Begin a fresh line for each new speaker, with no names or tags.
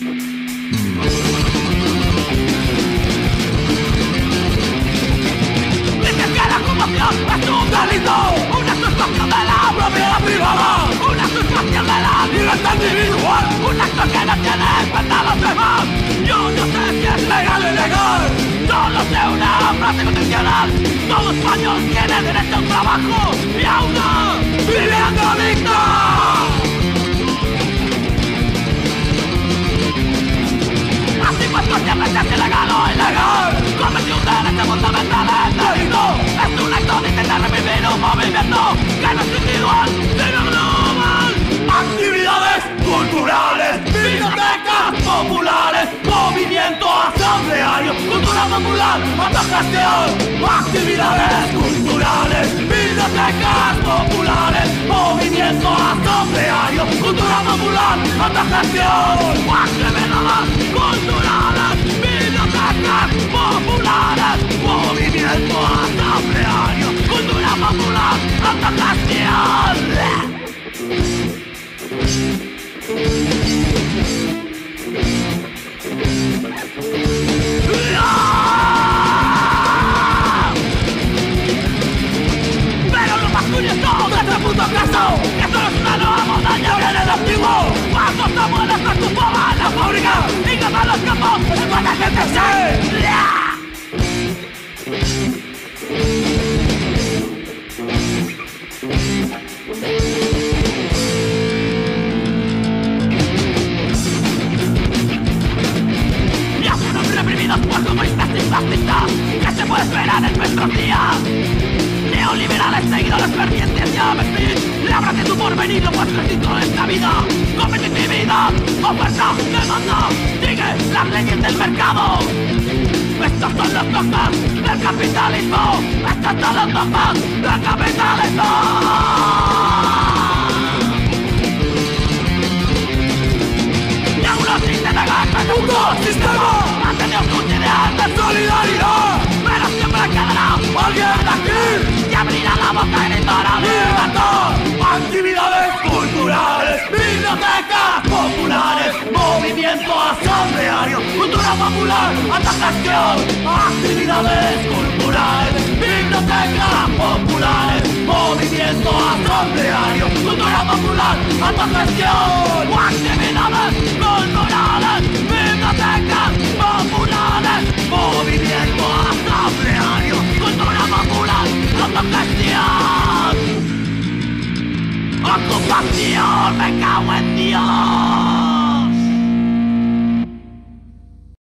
es un una sustracción de la propiedad privada, una sustracción de la libertad individual, un acto que no tiene en cuenta los demás. Yo no sé si es legal o ilegal, solo sé una frase constitucional. Todo español tiene derecho a un trabajo y a una vivienda. Autogestión Actividades culturales, bibliotecas populares Movimiento asambleario, cultura popular, autogestión Actividades culturales, bibliotecas populares Movimiento asambleario, cultura popular, autogestión Y ganan los es que Y a unos reprimidos por comunistas y fascistas ¿Qué se puede esperar en nuestros días? Neoliberales seguidores fervientes ya vestir que tu porvenir lo puedes instinto de esta vida Competitividad, oferta, demanda Sigue las leyes del mercado. Estos son los dogmas del capitalismo Estos son los dogmas del capitalismo. Así te negas que puto sistema. Ha tenido sus ideas de solidaridad Pero siempre quedará alguien aquí. Abrirá la boca y gritará popular, actividades culturales, bibliotecas populares, movimiento asambleario, cultura popular, gestión, actividades culturales, bibliotecas populares, movimiento asambleario, cultura popular, gestión, ocupación, me cago en Dios.